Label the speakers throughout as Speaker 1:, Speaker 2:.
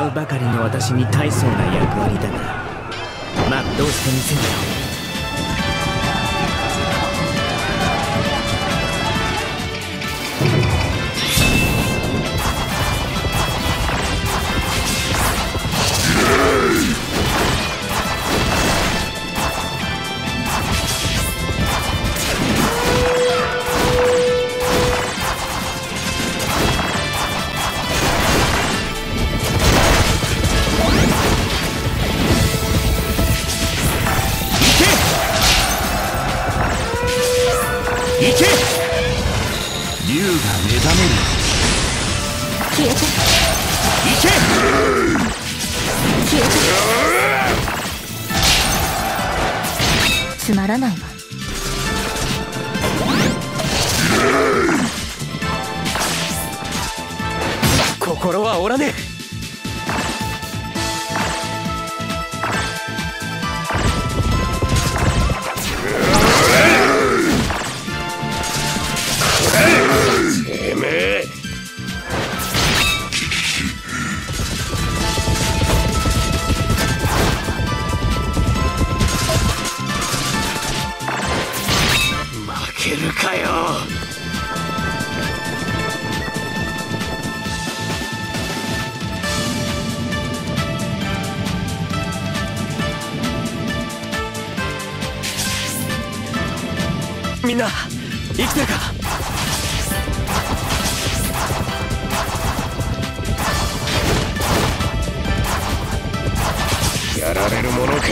Speaker 1: 会うばかりの私に大層な役割だが。まあどうしてみせるよ。行け。竜が目覚める。
Speaker 2: 消えて。
Speaker 1: 行け。
Speaker 2: 消えてつまらないわ。
Speaker 1: 心は折らね
Speaker 3: て
Speaker 1: みんな生きてるか？
Speaker 3: やられるものか？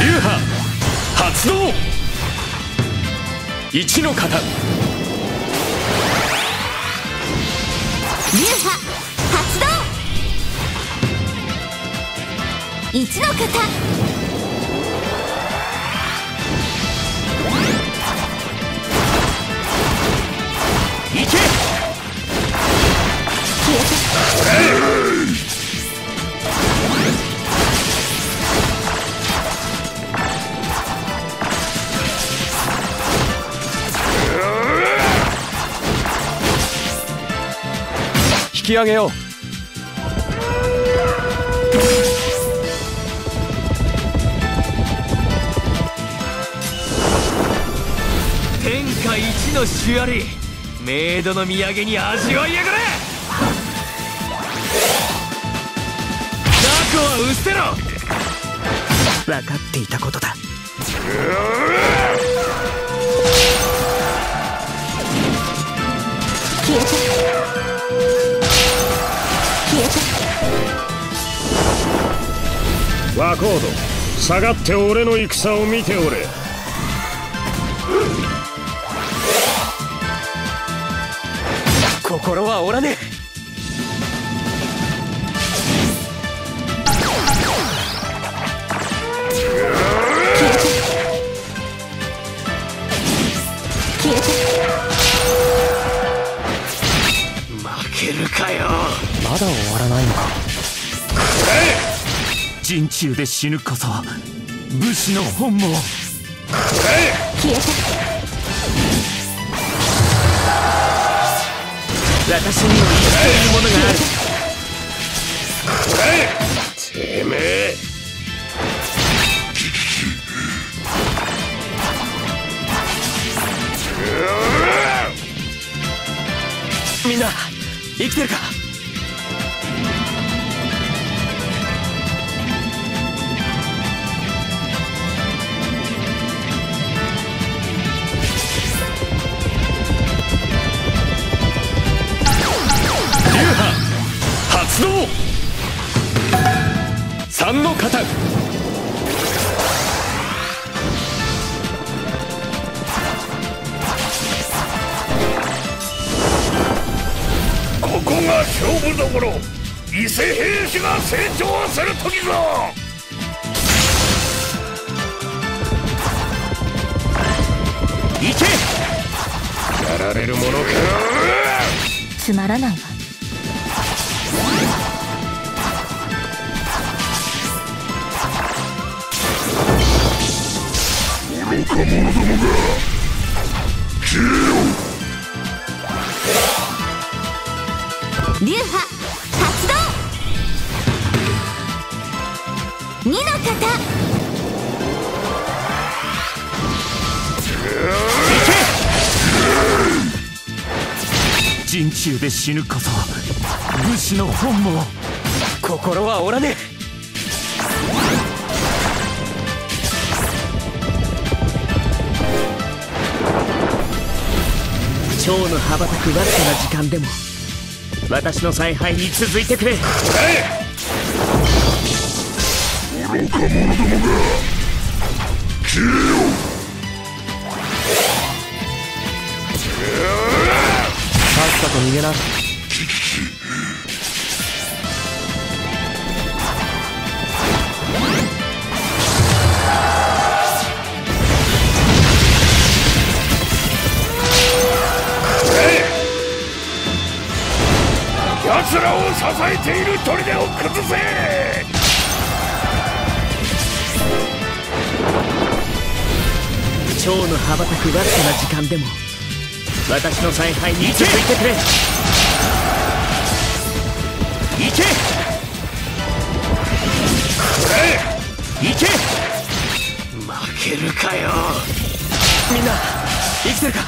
Speaker 1: 流派発動！一の型。
Speaker 2: の方。
Speaker 1: 引き上げよう。天下一の手ありメイドの土産に味わいやがれ！雑魚は捨てろ！分かっていたことだ。
Speaker 2: 消えて消えて
Speaker 3: ワコード下がって俺の戦を見ておれ
Speaker 1: 心は折らね
Speaker 2: 消えて。消えて。
Speaker 1: え負けるかよ。
Speaker 4: まだ終わらないのか。
Speaker 1: 陣中で死ぬこそ武士の本望。
Speaker 2: 消えて
Speaker 1: 私にも生きているものがある
Speaker 3: てめえ
Speaker 1: みんな生きてるか
Speaker 3: 勝負どころ。伊勢兵士が成長する時ぞ。
Speaker 1: 行け。
Speaker 3: やられるものか。
Speaker 2: つまらないわ
Speaker 3: か者どもが消えよ
Speaker 2: 流派発動。二の型。
Speaker 1: 陣中で死ぬこそ武士の本望。心は折らねえ。蝶の羽ばたくわずかな時間でも私の采配に続いてくれ。
Speaker 3: 愚か者どもが消えよ
Speaker 1: さっさと逃げな
Speaker 3: えている砦を崩せ！
Speaker 1: 蝶の羽ばたくわずかな時間でも私の采配に続いてくれ。行け！行け！負けるかよ。みんな生きてるか？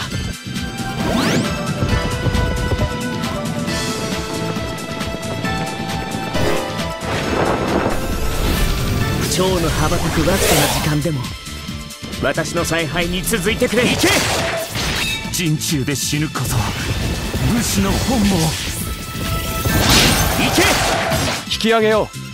Speaker 1: 蝶の羽ばたくわずかな時間でも私の采配に続いてくれ行け！陣中で死ぬこそ武士の本望。行け！引き上げよう